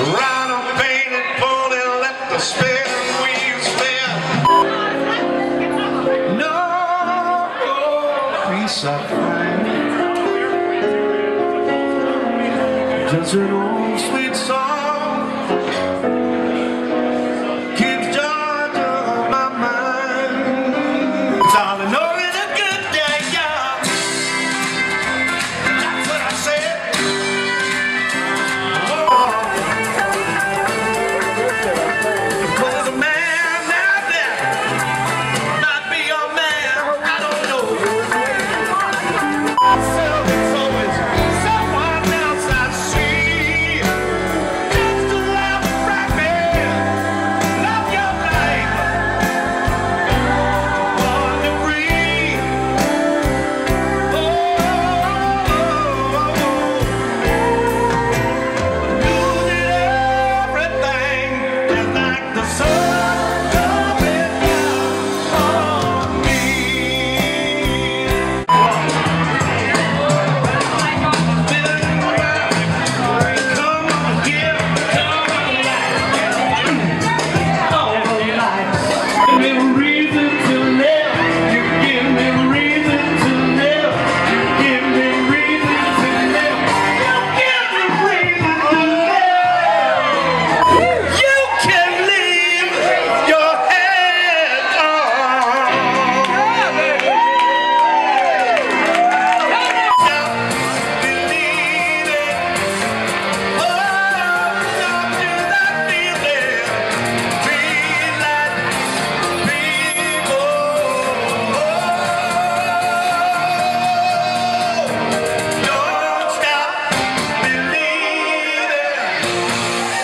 Ride on, let the wheels spin. No peace Just an old sweet song. meu